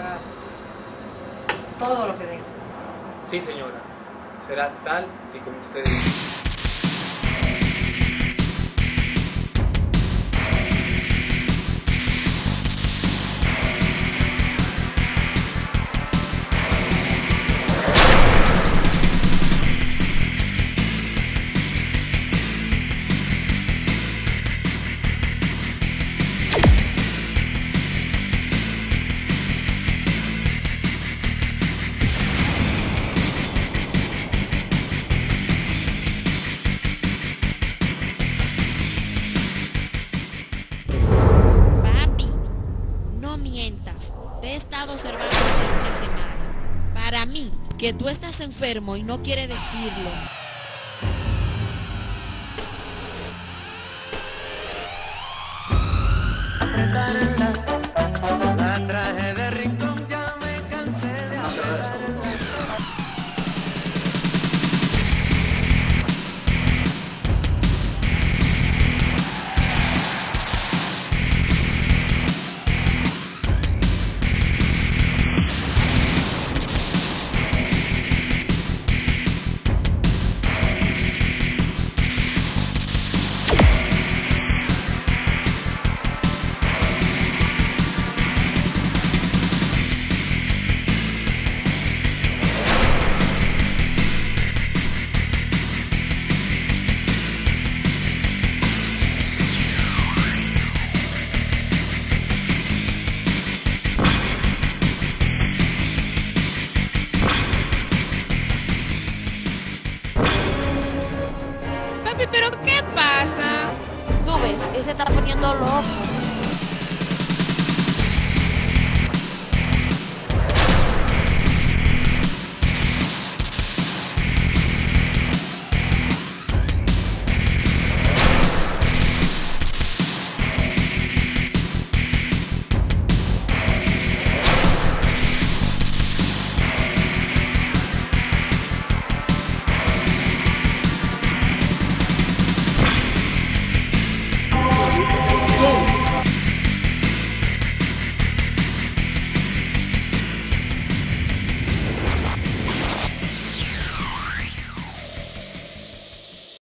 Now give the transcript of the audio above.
pagar todo lo que den. Sí, señora, será tal y como usted dice. Te he estado observando hace una semana. Para mí, que tú estás enfermo y no quiere decirlo. Pasa? Tú ves, él se está poniendo loco.